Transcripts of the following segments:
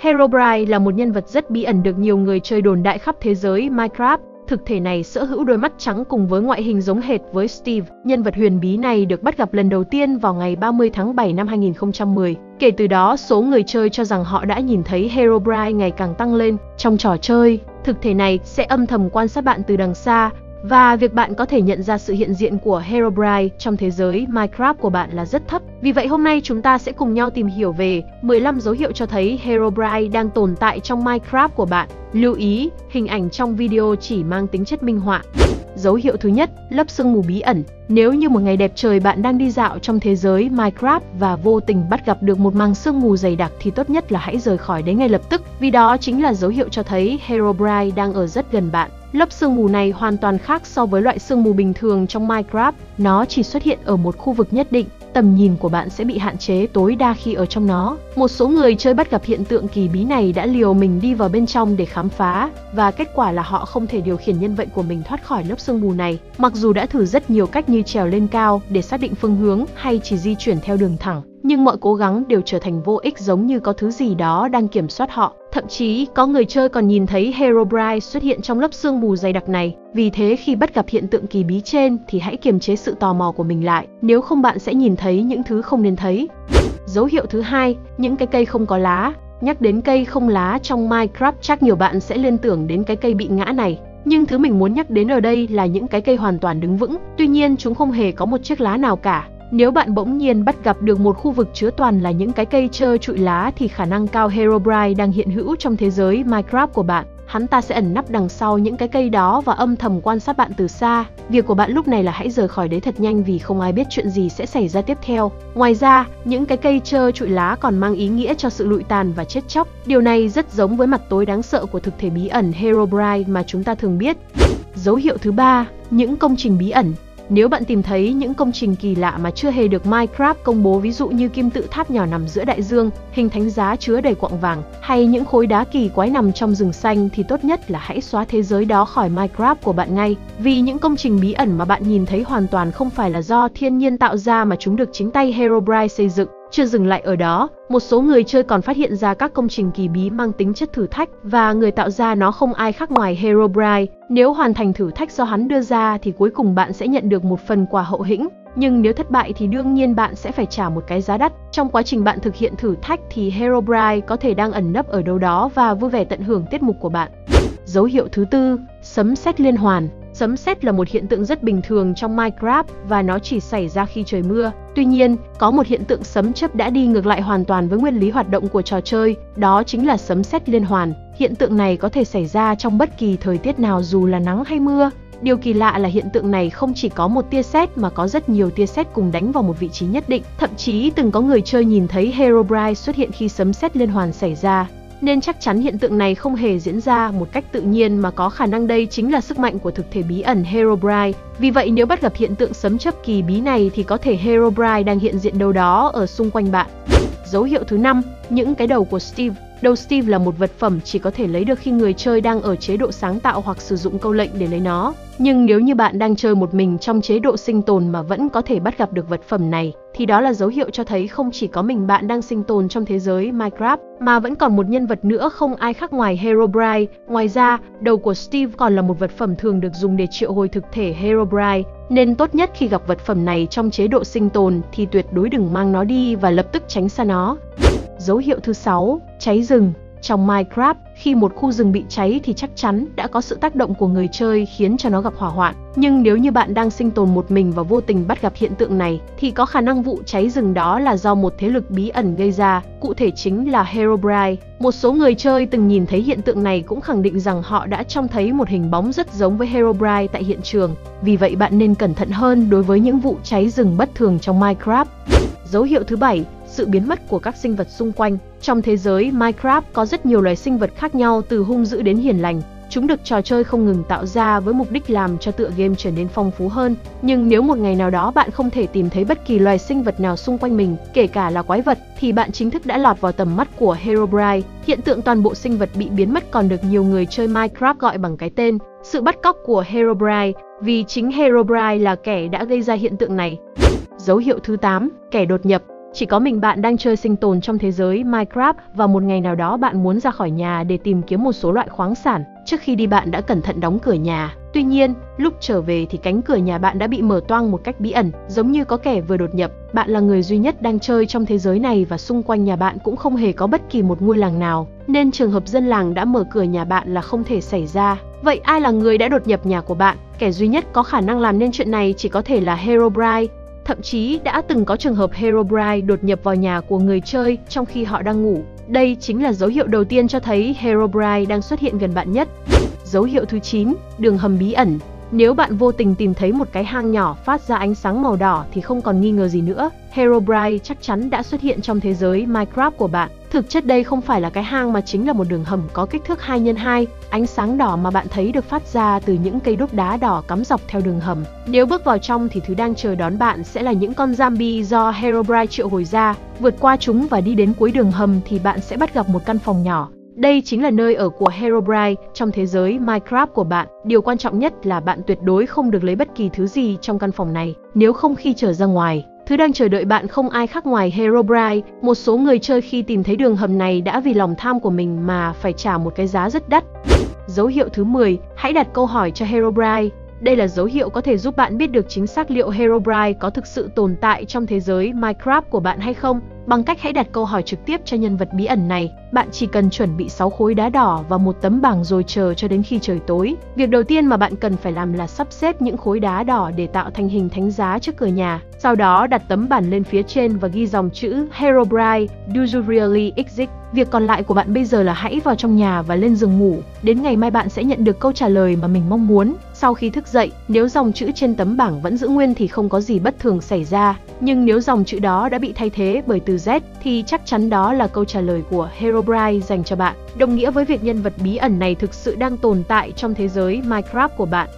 Herobrine là một nhân vật rất bí ẩn được nhiều người chơi đồn đại khắp thế giới Minecraft. Thực thể này sở hữu đôi mắt trắng cùng với ngoại hình giống hệt với Steve. Nhân vật huyền bí này được bắt gặp lần đầu tiên vào ngày 30 tháng 7 năm 2010. Kể từ đó, số người chơi cho rằng họ đã nhìn thấy Herobrine ngày càng tăng lên. Trong trò chơi, thực thể này sẽ âm thầm quan sát bạn từ đằng xa, và việc bạn có thể nhận ra sự hiện diện của Herobrine trong thế giới Minecraft của bạn là rất thấp. Vì vậy hôm nay chúng ta sẽ cùng nhau tìm hiểu về 15 dấu hiệu cho thấy Herobrine đang tồn tại trong Minecraft của bạn. Lưu ý, hình ảnh trong video chỉ mang tính chất minh họa. Dấu hiệu thứ nhất, lớp sương mù bí ẩn. Nếu như một ngày đẹp trời bạn đang đi dạo trong thế giới Minecraft và vô tình bắt gặp được một màng sương mù dày đặc thì tốt nhất là hãy rời khỏi đấy ngay lập tức, vì đó chính là dấu hiệu cho thấy Herobrine đang ở rất gần bạn. Lớp sương mù này hoàn toàn khác so với loại sương mù bình thường trong Minecraft, nó chỉ xuất hiện ở một khu vực nhất định, tầm nhìn của bạn sẽ bị hạn chế tối đa khi ở trong nó. Một số người chơi bắt gặp hiện tượng kỳ bí này đã liều mình đi vào bên trong để khám phá, và kết quả là họ không thể điều khiển nhân vật của mình thoát khỏi lớp sương mù này. Mặc dù đã thử rất nhiều cách như trèo lên cao để xác định phương hướng hay chỉ di chuyển theo đường thẳng, nhưng mọi cố gắng đều trở thành vô ích giống như có thứ gì đó đang kiểm soát họ. Thậm chí, có người chơi còn nhìn thấy Herobrine xuất hiện trong lớp sương mù dày đặc này. Vì thế khi bắt gặp hiện tượng kỳ bí trên thì hãy kiềm chế sự tò mò của mình lại, nếu không bạn sẽ nhìn thấy những thứ không nên thấy. Dấu hiệu thứ hai, những cái cây không có lá. Nhắc đến cây không lá trong Minecraft chắc nhiều bạn sẽ liên tưởng đến cái cây bị ngã này. Nhưng thứ mình muốn nhắc đến ở đây là những cái cây hoàn toàn đứng vững, tuy nhiên chúng không hề có một chiếc lá nào cả. Nếu bạn bỗng nhiên bắt gặp được một khu vực chứa toàn là những cái cây trơ trụi lá thì khả năng cao Herobrine đang hiện hữu trong thế giới Minecraft của bạn. Hắn ta sẽ ẩn nấp đằng sau những cái cây đó và âm thầm quan sát bạn từ xa. Việc của bạn lúc này là hãy rời khỏi đấy thật nhanh vì không ai biết chuyện gì sẽ xảy ra tiếp theo. Ngoài ra, những cái cây trơ trụi lá còn mang ý nghĩa cho sự lụi tàn và chết chóc. Điều này rất giống với mặt tối đáng sợ của thực thể bí ẩn Herobrine mà chúng ta thường biết. Dấu hiệu thứ ba, những công trình bí ẩn nếu bạn tìm thấy những công trình kỳ lạ mà chưa hề được Minecraft công bố ví dụ như kim tự tháp nhỏ nằm giữa đại dương, hình thánh giá chứa đầy quặng vàng, hay những khối đá kỳ quái nằm trong rừng xanh thì tốt nhất là hãy xóa thế giới đó khỏi Minecraft của bạn ngay. Vì những công trình bí ẩn mà bạn nhìn thấy hoàn toàn không phải là do thiên nhiên tạo ra mà chúng được chính tay Herobrine xây dựng. Chưa dừng lại ở đó, một số người chơi còn phát hiện ra các công trình kỳ bí mang tính chất thử thách và người tạo ra nó không ai khác ngoài Herobrine. Nếu hoàn thành thử thách do hắn đưa ra thì cuối cùng bạn sẽ nhận được một phần quà hậu hĩnh. Nhưng nếu thất bại thì đương nhiên bạn sẽ phải trả một cái giá đắt. Trong quá trình bạn thực hiện thử thách thì Herobrine có thể đang ẩn nấp ở đâu đó và vui vẻ tận hưởng tiết mục của bạn. Dấu hiệu thứ tư, sấm sét liên hoàn. Sấm sét là một hiện tượng rất bình thường trong Minecraft và nó chỉ xảy ra khi trời mưa. Tuy nhiên, có một hiện tượng sấm chớp đã đi ngược lại hoàn toàn với nguyên lý hoạt động của trò chơi, đó chính là sấm sét liên hoàn. Hiện tượng này có thể xảy ra trong bất kỳ thời tiết nào dù là nắng hay mưa. Điều kỳ lạ là hiện tượng này không chỉ có một tia sét mà có rất nhiều tia sét cùng đánh vào một vị trí nhất định. Thậm chí từng có người chơi nhìn thấy Herobrine xuất hiện khi sấm sét liên hoàn xảy ra nên chắc chắn hiện tượng này không hề diễn ra một cách tự nhiên mà có khả năng đây chính là sức mạnh của thực thể bí ẩn Herobrine. Vì vậy nếu bắt gặp hiện tượng sấm chớp kỳ bí này thì có thể Herobrine đang hiện diện đâu đó ở xung quanh bạn. Dấu hiệu thứ năm, những cái đầu của Steve. Đầu Steve là một vật phẩm chỉ có thể lấy được khi người chơi đang ở chế độ sáng tạo hoặc sử dụng câu lệnh để lấy nó. Nhưng nếu như bạn đang chơi một mình trong chế độ sinh tồn mà vẫn có thể bắt gặp được vật phẩm này, thì đó là dấu hiệu cho thấy không chỉ có mình bạn đang sinh tồn trong thế giới Minecraft, mà vẫn còn một nhân vật nữa không ai khác ngoài Herobrine. Ngoài ra, đầu của Steve còn là một vật phẩm thường được dùng để triệu hồi thực thể Herobrine, nên tốt nhất khi gặp vật phẩm này trong chế độ sinh tồn thì tuyệt đối đừng mang nó đi và lập tức tránh xa nó. Dấu hiệu thứ 6, cháy rừng. Trong Minecraft, khi một khu rừng bị cháy thì chắc chắn đã có sự tác động của người chơi khiến cho nó gặp hỏa hoạn. Nhưng nếu như bạn đang sinh tồn một mình và vô tình bắt gặp hiện tượng này, thì có khả năng vụ cháy rừng đó là do một thế lực bí ẩn gây ra, cụ thể chính là Herobrine. Một số người chơi từng nhìn thấy hiện tượng này cũng khẳng định rằng họ đã trông thấy một hình bóng rất giống với Herobrine tại hiện trường. Vì vậy bạn nên cẩn thận hơn đối với những vụ cháy rừng bất thường trong Minecraft. Dấu hiệu thứ bảy, sự biến mất của các sinh vật xung quanh. Trong thế giới Minecraft có rất nhiều loài sinh vật khác nhau từ hung dữ đến hiền lành. Chúng được trò chơi không ngừng tạo ra với mục đích làm cho tựa game trở nên phong phú hơn. Nhưng nếu một ngày nào đó bạn không thể tìm thấy bất kỳ loài sinh vật nào xung quanh mình, kể cả là quái vật, thì bạn chính thức đã lọt vào tầm mắt của Herobrine. Hiện tượng toàn bộ sinh vật bị biến mất còn được nhiều người chơi Minecraft gọi bằng cái tên sự bắt cóc của Herobrine, vì chính Herobrine là kẻ đã gây ra hiện tượng này. Dấu hiệu thứ 8, kẻ đột nhập chỉ có mình bạn đang chơi sinh tồn trong thế giới Minecraft và một ngày nào đó bạn muốn ra khỏi nhà để tìm kiếm một số loại khoáng sản. Trước khi đi bạn đã cẩn thận đóng cửa nhà. Tuy nhiên, lúc trở về thì cánh cửa nhà bạn đã bị mở toang một cách bí ẩn, giống như có kẻ vừa đột nhập. Bạn là người duy nhất đang chơi trong thế giới này và xung quanh nhà bạn cũng không hề có bất kỳ một ngôi làng nào, nên trường hợp dân làng đã mở cửa nhà bạn là không thể xảy ra. Vậy ai là người đã đột nhập nhà của bạn? Kẻ duy nhất có khả năng làm nên chuyện này chỉ có thể là Herobrine. Thậm chí đã từng có trường hợp Herobrine đột nhập vào nhà của người chơi trong khi họ đang ngủ. Đây chính là dấu hiệu đầu tiên cho thấy Herobrine đang xuất hiện gần bạn nhất. Dấu hiệu thứ 9, đường hầm bí ẩn. Nếu bạn vô tình tìm thấy một cái hang nhỏ phát ra ánh sáng màu đỏ thì không còn nghi ngờ gì nữa, Herobrine chắc chắn đã xuất hiện trong thế giới Minecraft của bạn. Thực chất đây không phải là cái hang mà chính là một đường hầm có kích thước 2 x 2. Ánh sáng đỏ mà bạn thấy được phát ra từ những cây đúc đá đỏ cắm dọc theo đường hầm. Nếu bước vào trong thì thứ đang chờ đón bạn sẽ là những con zombie do Herobrine triệu hồi ra. Vượt qua chúng và đi đến cuối đường hầm thì bạn sẽ bắt gặp một căn phòng nhỏ. Đây chính là nơi ở của Herobrine trong thế giới Minecraft của bạn. Điều quan trọng nhất là bạn tuyệt đối không được lấy bất kỳ thứ gì trong căn phòng này, nếu không khi trở ra ngoài. Thứ đang chờ đợi bạn không ai khác ngoài Herobrine. Một số người chơi khi tìm thấy đường hầm này đã vì lòng tham của mình mà phải trả một cái giá rất đắt. Dấu hiệu thứ 10, hãy đặt câu hỏi cho Herobrine. Đây là dấu hiệu có thể giúp bạn biết được chính xác liệu Herobrine có thực sự tồn tại trong thế giới Minecraft của bạn hay không. Bằng cách hãy đặt câu hỏi trực tiếp cho nhân vật bí ẩn này, bạn chỉ cần chuẩn bị 6 khối đá đỏ và một tấm bảng rồi chờ cho đến khi trời tối. Việc đầu tiên mà bạn cần phải làm là sắp xếp những khối đá đỏ để tạo thành hình thánh giá trước cửa nhà. Sau đó đặt tấm bản lên phía trên và ghi dòng chữ Herobrine, do you really exist? Việc còn lại của bạn bây giờ là hãy vào trong nhà và lên giường ngủ. Đến ngày mai bạn sẽ nhận được câu trả lời mà mình mong muốn. Sau khi thức dậy, nếu dòng chữ trên tấm bảng vẫn giữ nguyên thì không có gì bất thường xảy ra. Nhưng nếu dòng chữ đó đã bị thay thế bởi từ Z thì chắc chắn đó là câu trả lời của Herobrine dành cho bạn. Đồng nghĩa với việc nhân vật bí ẩn này thực sự đang tồn tại trong thế giới Minecraft của bạn.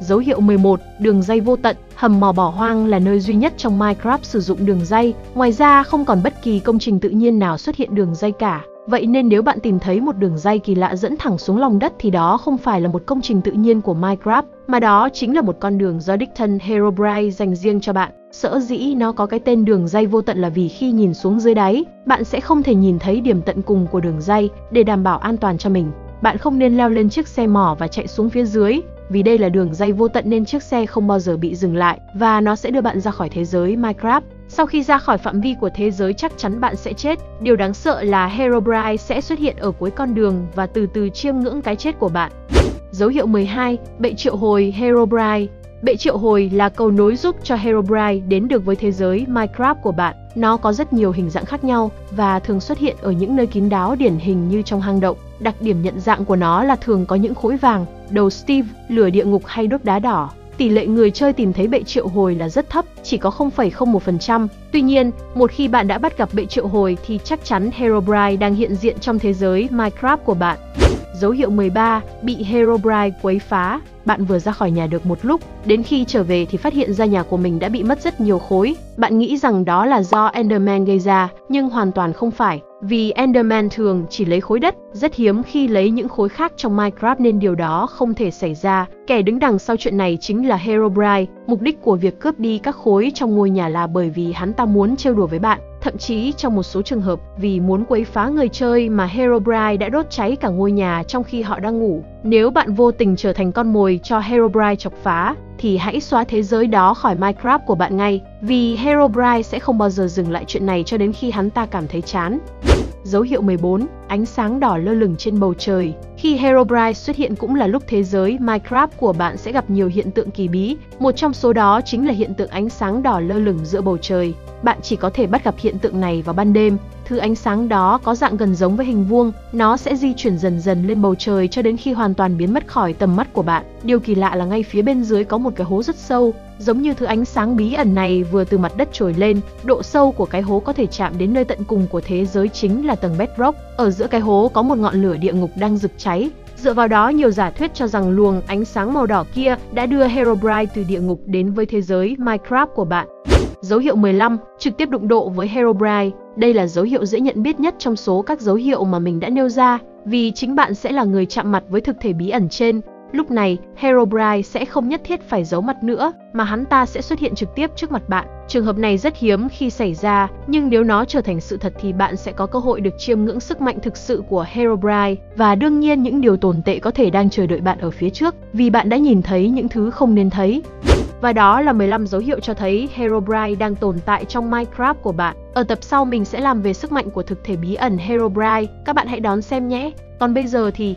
Dấu hiệu 11, đường dây vô tận, hầm mỏ bỏ hoang là nơi duy nhất trong Minecraft sử dụng đường dây, ngoài ra không còn bất kỳ công trình tự nhiên nào xuất hiện đường dây cả. Vậy nên nếu bạn tìm thấy một đường dây kỳ lạ dẫn thẳng xuống lòng đất thì đó không phải là một công trình tự nhiên của Minecraft, mà đó chính là một con đường do đích Herobrine dành riêng cho bạn. Sở dĩ nó có cái tên đường dây vô tận là vì khi nhìn xuống dưới đáy, bạn sẽ không thể nhìn thấy điểm tận cùng của đường dây để đảm bảo an toàn cho mình. Bạn không nên leo lên chiếc xe mỏ và chạy xuống phía dưới, vì đây là đường dây vô tận nên chiếc xe không bao giờ bị dừng lại và nó sẽ đưa bạn ra khỏi thế giới Minecraft. Sau khi ra khỏi phạm vi của thế giới chắc chắn bạn sẽ chết. Điều đáng sợ là Herobrine sẽ xuất hiện ở cuối con đường và từ từ chiêm ngưỡng cái chết của bạn. Dấu hiệu 12, bệnh triệu hồi Herobrine Bệ triệu hồi là cầu nối giúp cho Herobrine đến được với thế giới Minecraft của bạn. Nó có rất nhiều hình dạng khác nhau và thường xuất hiện ở những nơi kín đáo điển hình như trong hang động. Đặc điểm nhận dạng của nó là thường có những khối vàng, đầu Steve, lửa địa ngục hay đốt đá đỏ. Tỷ lệ người chơi tìm thấy bệ triệu hồi là rất thấp, chỉ có 0,01%. Tuy nhiên, một khi bạn đã bắt gặp bệ triệu hồi thì chắc chắn Herobrine đang hiện diện trong thế giới Minecraft của bạn. Dấu hiệu 13, bị Herobrine quấy phá. Bạn vừa ra khỏi nhà được một lúc, đến khi trở về thì phát hiện ra nhà của mình đã bị mất rất nhiều khối. Bạn nghĩ rằng đó là do Enderman gây ra, nhưng hoàn toàn không phải. Vì Enderman thường chỉ lấy khối đất, rất hiếm khi lấy những khối khác trong Minecraft nên điều đó không thể xảy ra. Kẻ đứng đằng sau chuyện này chính là Herobrine. Mục đích của việc cướp đi các khối trong ngôi nhà là bởi vì hắn ta muốn trêu đùa với bạn. Thậm chí trong một số trường hợp, vì muốn quấy phá người chơi mà Herobrine đã đốt cháy cả ngôi nhà trong khi họ đang ngủ. Nếu bạn vô tình trở thành con mồi cho Herobrine chọc phá, thì hãy xóa thế giới đó khỏi Minecraft của bạn ngay, vì Herobrine sẽ không bao giờ dừng lại chuyện này cho đến khi hắn ta cảm thấy chán. Dấu hiệu 14, ánh sáng đỏ lơ lửng trên bầu trời. Khi Herobrine xuất hiện cũng là lúc thế giới Minecraft của bạn sẽ gặp nhiều hiện tượng kỳ bí, một trong số đó chính là hiện tượng ánh sáng đỏ lơ lửng giữa bầu trời. Bạn chỉ có thể bắt gặp hiện tượng này vào ban đêm. Thứ ánh sáng đó có dạng gần giống với hình vuông, nó sẽ di chuyển dần dần lên bầu trời cho đến khi hoàn toàn biến mất khỏi tầm mắt của bạn. Điều kỳ lạ là ngay phía bên dưới có một cái hố rất sâu, giống như thứ ánh sáng bí ẩn này vừa từ mặt đất trồi lên, độ sâu của cái hố có thể chạm đến nơi tận cùng của thế giới chính là tầng bedrock. Ở giữa cái hố có một ngọn lửa địa ngục đang rực cháy, Dựa vào đó, nhiều giả thuyết cho rằng luồng ánh sáng màu đỏ kia đã đưa Herobrine từ địa ngục đến với thế giới Minecraft của bạn. Dấu hiệu 15, trực tiếp đụng độ với Herobrine. Đây là dấu hiệu dễ nhận biết nhất trong số các dấu hiệu mà mình đã nêu ra, vì chính bạn sẽ là người chạm mặt với thực thể bí ẩn trên. Lúc này, Herobrine sẽ không nhất thiết phải giấu mặt nữa, mà hắn ta sẽ xuất hiện trực tiếp trước mặt bạn. Trường hợp này rất hiếm khi xảy ra, nhưng nếu nó trở thành sự thật thì bạn sẽ có cơ hội được chiêm ngưỡng sức mạnh thực sự của Herobrine, và đương nhiên những điều tồi tệ có thể đang chờ đợi bạn ở phía trước, vì bạn đã nhìn thấy những thứ không nên thấy. Và đó là 15 dấu hiệu cho thấy Herobrine đang tồn tại trong Minecraft của bạn. Ở tập sau mình sẽ làm về sức mạnh của thực thể bí ẩn Herobrine, các bạn hãy đón xem nhé. Còn bây giờ thì